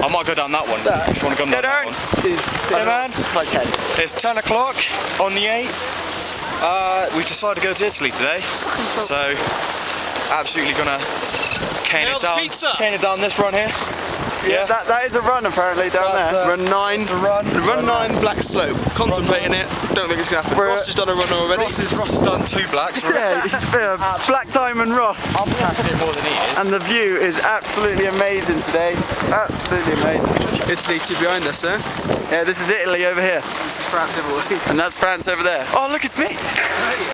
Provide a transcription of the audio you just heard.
I might go down that one. That- if you want to go down that one. Is Hey man, It's like 10. it's 10 o'clock on the 8th. Uh, we've decided to go to Italy today. So, absolutely gonna cane Nail it down. pizza. Cane it down this run here. Yeah, that, that is a run apparently down That's there. a- Run nine. a run. Run nine, black slope. Contemplating it. Don't think it's gonna happen. We're- Ross has done a run already. Ross has, Ross has done two blacks. yeah, uh, Black Diamond Ross. I'm it more than he is. And the view is absolutely amazing today. Absolutely amazing. Italy to behind us eh? Yeah, this is Italy over here. France. And that's France over there. Oh, look, it's me.